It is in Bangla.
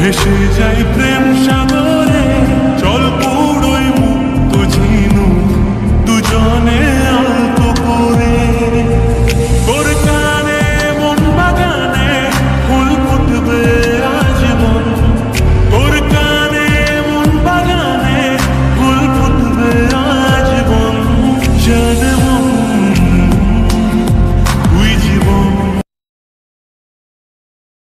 ভেসে যাই প্রেম সাগরে, চল পুরোই মুক্ত ঝিনু, দুজনে অল্প করে। তোর কানে মন বাগানে ফুল ফুটবে আজীবন। তোর কানে মন বাগানে ফুল ফুটবে আজীবন।